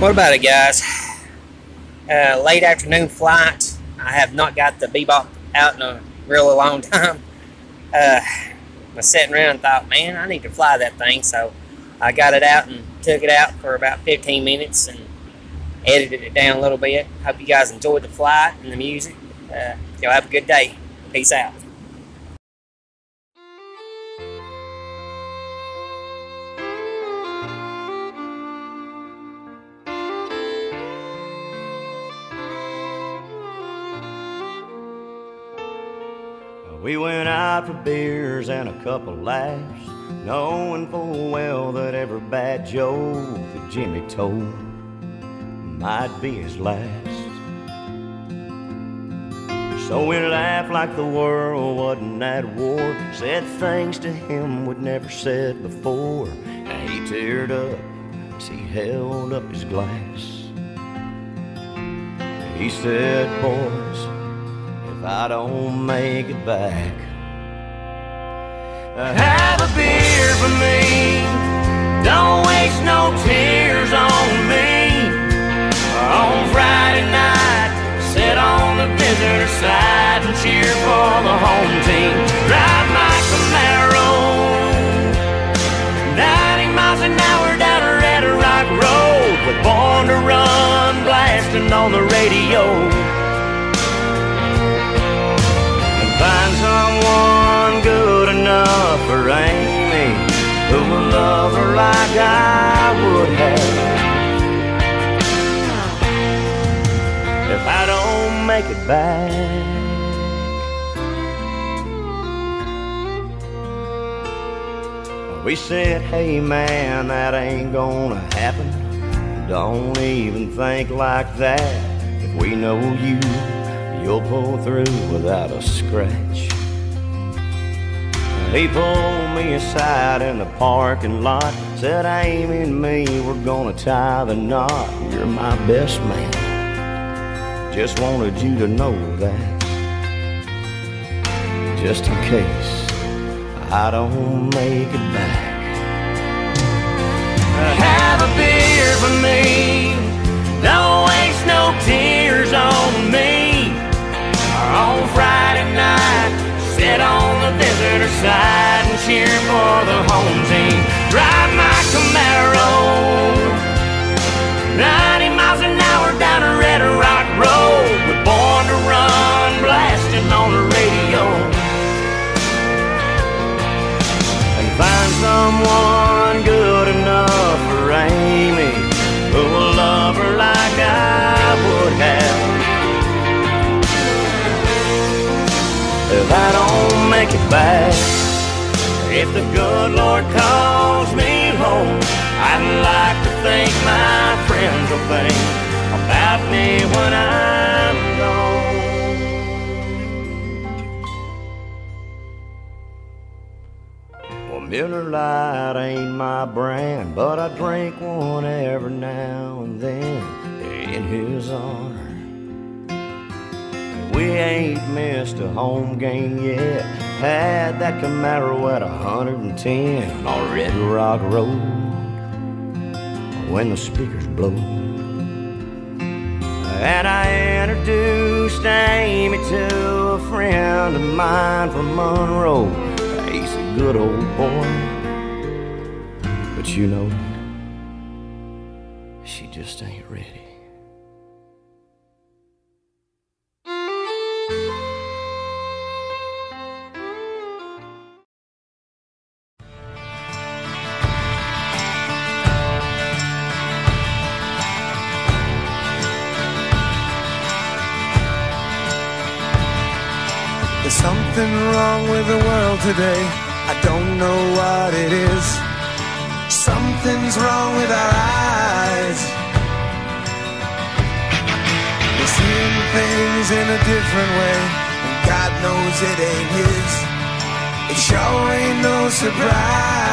What about it, guys? Uh, late afternoon flight. I have not got the bebop out in a really long time. Uh, I was sitting around and thought, man, I need to fly that thing. So I got it out and took it out for about 15 minutes and edited it down a little bit. Hope you guys enjoyed the flight and the music. Uh, y'all have a good day. Peace out. Out for beers and a couple laughs, knowing full well that every bad joke that Jimmy told might be his last. So we laughed like the world wasn't at war, said things to him we'd never said before, and he teared up as he held up his glass. He said, boys, if I don't make it back. Have a beer for me. Don't waste no tears on me. On Friday night, sit on the visitor side and cheer for the home team. Drive my Camaro, 90 miles an hour down a Red Rock Road with Born to Run blasting on the radio. And Find someone for Amy who will love her like I would have. If I don't make it back. We said, hey man, that ain't gonna happen. Don't even think like that. If we know you, you'll pull through without a scratch. He pulled me aside in the parking lot, said, Amy and me, we're gonna tie the knot. You're my best man. Just wanted you to know that. Just in case I don't make it back. Have a beer for me. Side and cheer for the home team. Drive my Camaro, 90 miles an hour down a Red Rock Road. We're born to run, blasting on the radio. And find someone back, if the good Lord calls me home, I'd like to think my friends will think about me when I'm gone. Well, Miller Lite ain't my brand, but I drink one every now and then in his honor. We ain't missed a home game yet. Had that Camaro at 110 on Red Rock Road. When the speakers blow. And I introduced Amy to a friend of mine from Monroe. He's a good old boy. But you know, she just ain't ready. There's something wrong with the world today. I don't know what it is. Something's wrong with our eyes. We're seeing things in a different way, and God knows it ain't His. It sure ain't no surprise.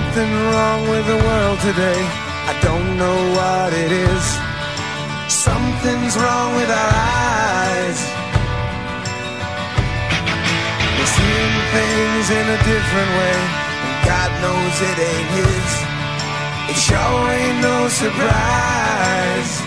Something wrong with the world today. I don't know what it is. Something's wrong with our eyes. We're seeing things in a different way, and God knows it ain't His. It sure ain't no surprise.